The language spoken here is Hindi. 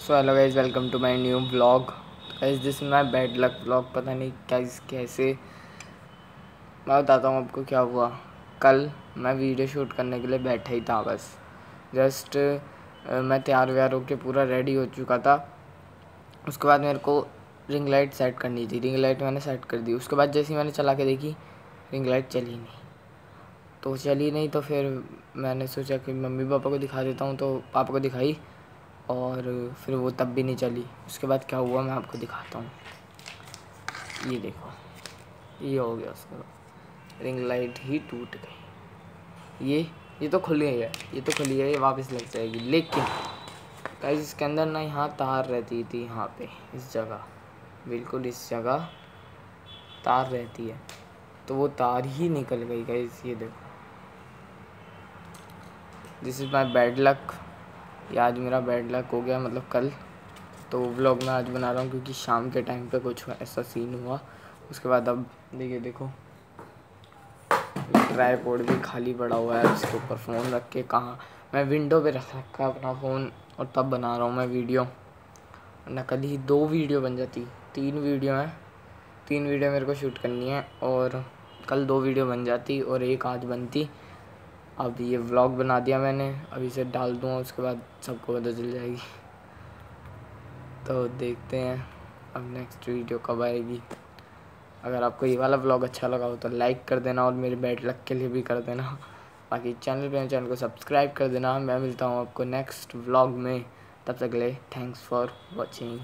So hello guys welcome to my new blog guys this my bad luck blog पता नहीं गाइज़ कैसे। मैं बताता हूँ आपको क्या हुआ। कल मैं वीडियो शूट करने के लिए बैठा ही था बस। जस्ट मैं तैयार व्यार होकर पूरा रेडी हो चुका था। उसके बाद मेरे को रिंग लाइट सेट करनी थी। रिंग लाइट मैंने सेट कर दी। उसके बाद जैसे मैंने चला के देखी रिंग लाइट चली नहीं। तो चली नहीं तो फिर मैंने सोचा कि मम्मी पापा को दिखा देता हूँ तो पापा को दिखाई। और फिर वो तब भी नहीं चली। उसके बाद क्या हुआ मैं आपको दिखाता हूँ। ये देखो, ये हो गया उसका। रिंग लाइट ही टूट गई। ये ये तो खुली है ये तो खुली है, ये वापस लग जाएगी। लेकिन गाइस इसके अंदर ना यहाँ तार रहती थी, यहाँ पे, इस जगह। बिल्कुल इस जगह तार रहती है। तो वो तार ही निकल गई गाइस ये देखो। This is my bad luck ये आज मेरा बैड लक हो गया मतलब कल। तो व्लॉग मैं आज बना रहा हूँ क्योंकि शाम के टाइम पे कुछ ऐसा सीन हुआ। उसके बाद अब देखिए, देखो। ट्राईपोर्ड भी खाली पड़ा हुआ है, उसके ऊपर फ़ोन रख के कहाँ मैं विंडो पे रख रखा अपना फ़ोन और तब बना रहा हूँ मैं वीडियो ना कल ही दो वीडियो बन जाती। तीन वीडियो हैं। तीन वीडियो मेरे को शूट करनी है और कल दो वीडियो बन जाती और एक आज बनती। अब ये व्लॉग बना दिया मैंने अभी इसे डाल दूँगा उसके बाद सबको पता चल जाएगी। तो देखते हैं अब नेक्स्ट वीडियो कब आएगी। अगर आपको ये वाला व्लॉग अच्छा लगा हो तो लाइक कर देना और मेरे बैड लक के लिए भी कर देना। बाकी चैनल पे चैनल को सब्सक्राइब कर देना। मैं मिलता हूँ आपको नेक्स्ट व्लॉग में। तब तक ले थैंक्स फॉर वॉचिंग